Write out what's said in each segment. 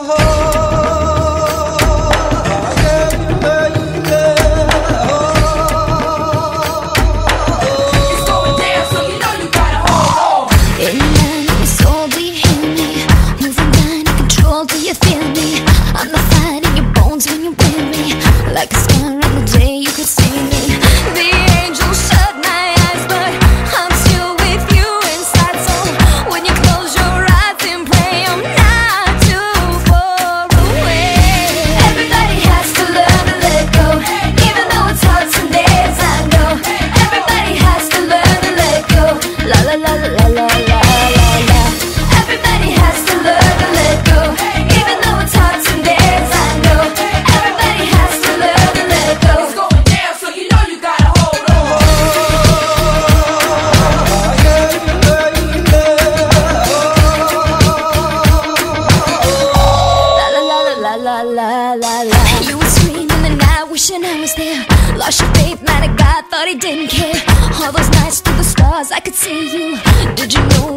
Oh. wishing I was there Lost your faith, man, I got, thought he didn't care. All those nights through the stars, I could see you. Did you know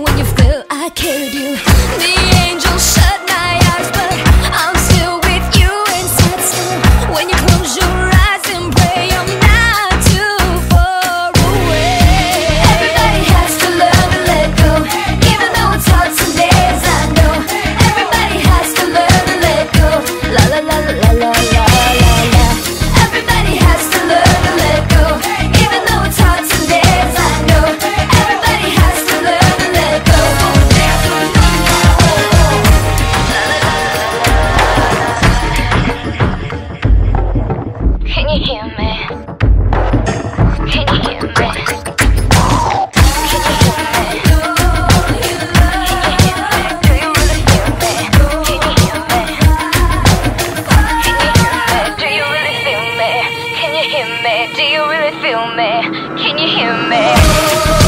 you hear me? Do you really feel me? Can you hear me?